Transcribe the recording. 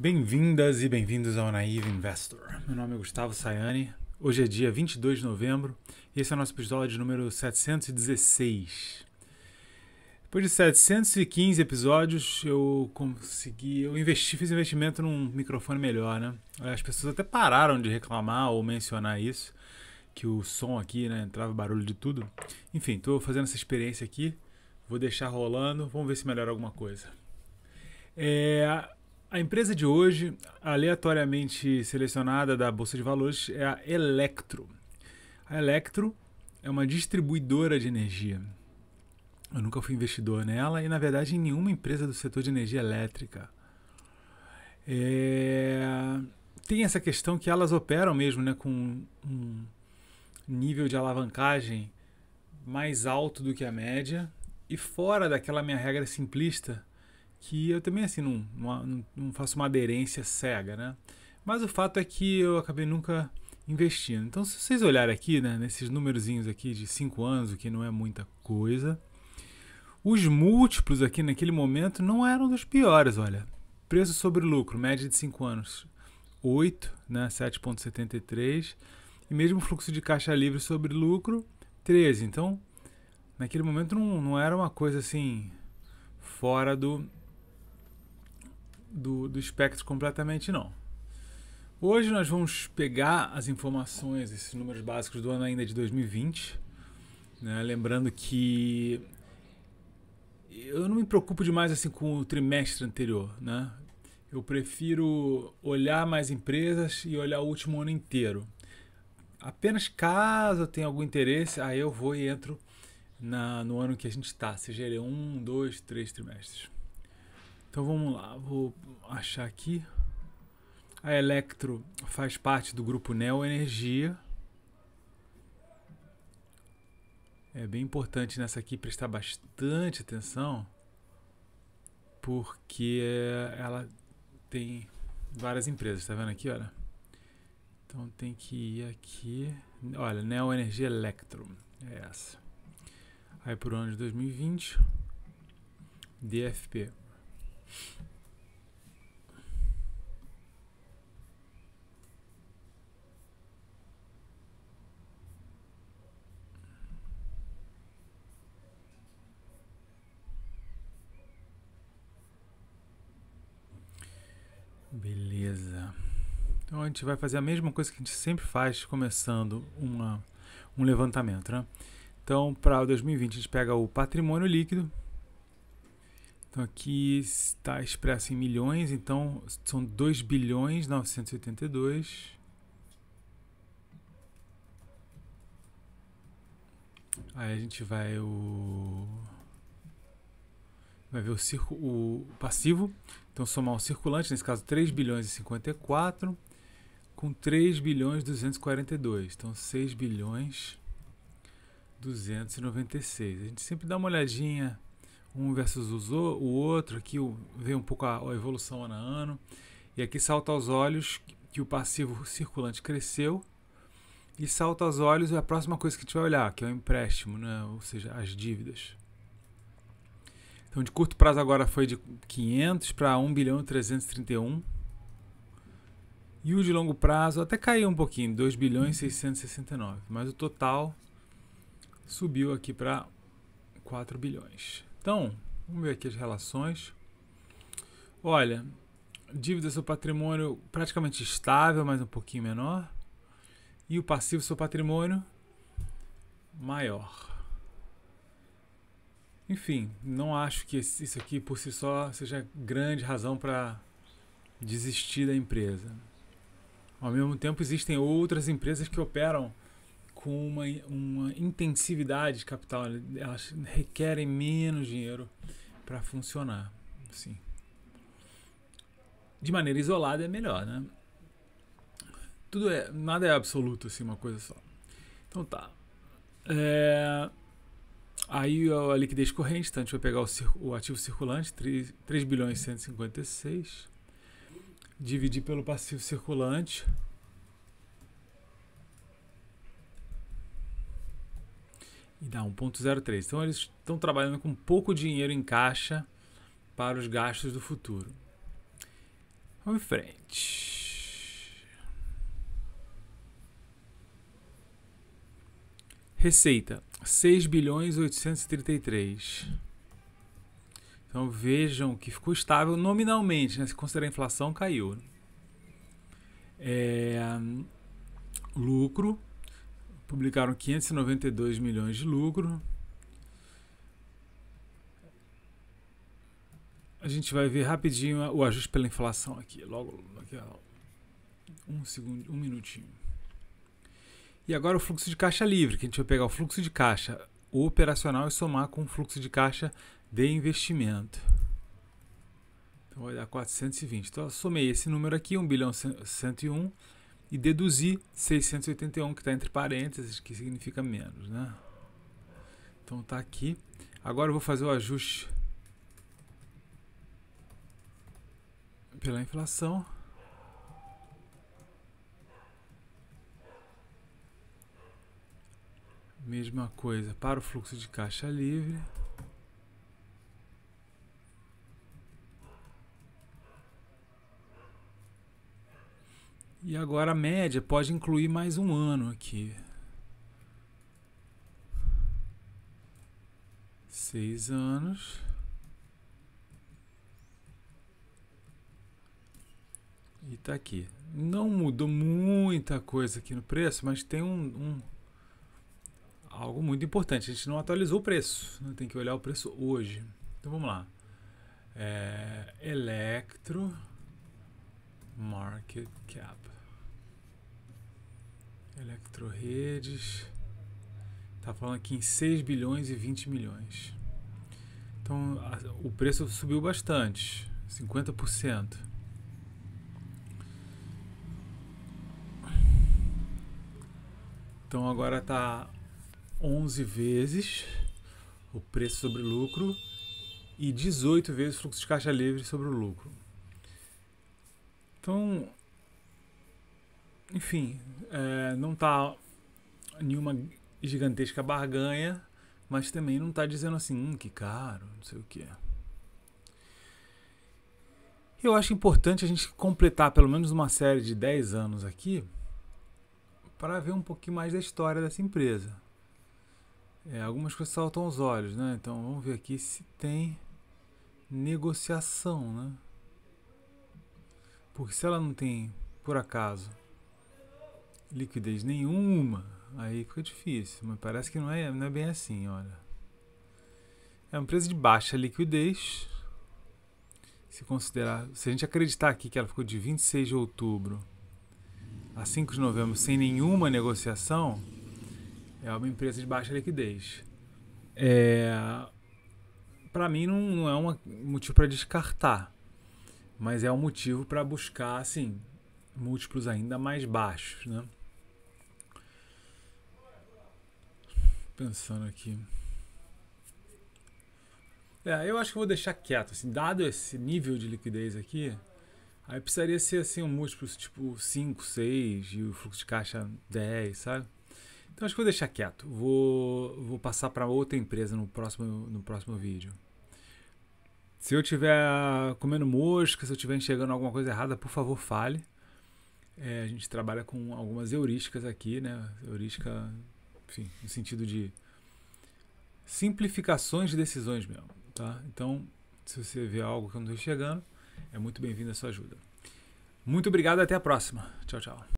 Bem-vindas e bem-vindos ao Naive Investor. Meu nome é Gustavo Sayani. Hoje é dia 22 de novembro e esse é o nosso episódio número 716. Depois de 715 episódios, eu consegui, eu investi, fiz investimento num microfone melhor, né? As pessoas até pararam de reclamar ou mencionar isso, que o som aqui, né, entrava barulho de tudo. Enfim, estou fazendo essa experiência aqui, vou deixar rolando, vamos ver se melhora alguma coisa. É, a empresa de hoje, aleatoriamente selecionada da Bolsa de Valores, é a Electro. A Electro é uma distribuidora de energia. Eu nunca fui investidor nela e, na verdade, em nenhuma empresa do setor de energia elétrica. É... Tem essa questão que elas operam mesmo né, com um nível de alavancagem mais alto do que a média e fora daquela minha regra simplista que eu também assim não, não, não faço uma aderência cega, né? Mas o fato é que eu acabei nunca investindo. Então, se vocês olharem aqui, né, nesses númerozinhos aqui de 5 anos, o que não é muita coisa, os múltiplos aqui naquele momento não eram dos piores, olha. Preço sobre lucro, média de 5 anos, 8, né, 7.73, e mesmo fluxo de caixa livre sobre lucro, 13. Então, naquele momento não, não era uma coisa assim fora do, do, do espectro completamente não. Hoje nós vamos pegar as informações, esses números básicos do ano ainda de 2020, né? lembrando que eu não me preocupo demais assim com o trimestre anterior, né? Eu prefiro olhar mais empresas e olhar o último ano inteiro. Apenas caso eu tenha algum interesse, aí eu vou e entro na, no ano que a gente está, seja ele um, dois, três trimestres. Então vamos lá, vou achar aqui. A Electro faz parte do grupo Neo Energia. É bem importante nessa aqui prestar bastante atenção, porque ela tem várias empresas, tá vendo aqui, olha? Então tem que ir aqui, olha, Neo Energia Electro, é essa. Aí por ano de 2020, DFP. Beleza. Então a gente vai fazer a mesma coisa que a gente sempre faz começando uma, um levantamento, né? Então, para 2020 a gente pega o patrimônio líquido. Então aqui está expresso em milhões, então são 2 bilhões 982. Aí a gente vai o vai ver o, circo, o passivo. Então, somar o circulante, nesse caso 3 bilhões e 54, com 3 bilhões e 242. Então, 6 bilhões 296. A gente sempre dá uma olhadinha um versus o outro, aqui vê um pouco a, evolução ano a ano. E aqui salta aos olhos que o passivo circulante cresceu. E salta aos olhos a próxima coisa que a gente vai olhar, que é o empréstimo, né? ou seja, as dívidas. Então, de curto prazo agora foi de 500 para 1 bilhão e 331. E o de longo prazo até caiu um pouquinho, 2 bilhões e 669. Mas o total subiu aqui para 4 bilhões. Então, vamos ver aqui as relações. Olha, dívida seu patrimônio praticamente estável, mas um pouquinho menor. E o passivo seu patrimônio maior. Enfim, não acho que isso aqui por si só seja grande razão para desistir da empresa. Ao mesmo tempo, existem outras empresas que operam com uma, uma intensividade de capital, elas requerem menos dinheiro para funcionar. Assim. De maneira isolada é melhor, né? Tudo é, nada é absoluto assim, uma coisa só. Então tá. É, Aí a liquidez corrente, então a gente vai pegar o, o ativo circulante, 3, 3 bilhões e 156, dividir pelo passivo circulante. E dá 1,03. Então eles estão trabalhando com pouco dinheiro em caixa para os gastos do futuro. Vamos em frente. Receita: 6 bilhões 833. Então vejam que ficou estável nominalmente, né? se considerar a inflação, caiu. É, lucro, publicaram 592 milhões de lucro. A gente vai ver rapidinho o ajuste pela inflação aqui, logo um segundo, um minutinho. E agora o fluxo de caixa livre, que a gente vai pegar o fluxo de caixa operacional e somar com o fluxo de caixa de investimento. Então vai dar 420. Então eu somei esse número aqui, 1 bilhão 101, e deduzi 681, que está entre parênteses, que significa menos. Né? Então está aqui. Agora eu vou fazer o ajuste pela inflação. Mesma coisa para o fluxo de caixa livre. E agora a média pode incluir mais um ano aqui. Seis anos. E tá aqui. Não mudou muita coisa aqui no preço, mas tem um, um algo muito importante. A gente não atualizou o preço. Né? Tem que olhar o preço hoje. Então vamos lá. É, Electro Market Cap. Eletroredes. Está falando aqui em 6 bilhões e 20 milhões. Então a, o preço subiu bastante, 50%. Então agora está 11 vezes o preço sobre lucro e 18 vezes o fluxo de caixa livre sobre o lucro. Então enfim, é, não está nenhuma gigantesca barganha, mas também não está dizendo assim, hum, que caro, não sei o que. Eu acho importante a gente completar pelo menos uma série de 10 anos aqui para ver um pouquinho mais da história dessa empresa. É, algumas coisas saltam aos olhos, né? Então vamos ver aqui se tem negociação, né? Porque se ela não tem, por acaso, liquidez nenhuma, aí fica difícil. Mas parece que não é, não é bem assim, olha. É uma empresa de baixa liquidez. Se considerar, se a gente acreditar aqui que ela ficou de 26 de outubro a 5 de novembro sem nenhuma negociação, é uma empresa de baixa liquidez. É, para mim não, não, é um motivo para descartar, mas é um motivo para buscar assim múltiplos ainda mais baixos, né? Pensando aqui. É, eu acho que vou deixar quieto, assim, dado esse nível de liquidez aqui, aí precisaria ser assim um múltiplo tipo 5, 6 e o fluxo de caixa 10, sabe? Então acho que vou deixar quieto. Vou, vou passar para outra empresa no próximo, no próximo vídeo. Se eu estiver comendo mosca, se eu estiver enxergando alguma coisa errada, por favor, fale. É, a gente trabalha com algumas heurísticas aqui, né? Heurística enfim, no sentido de simplificações de decisões mesmo, tá? Então, se você vê algo que eu não estou chegando, é muito bem-vindo a sua ajuda. Muito obrigado, até a próxima. Tchau, tchau.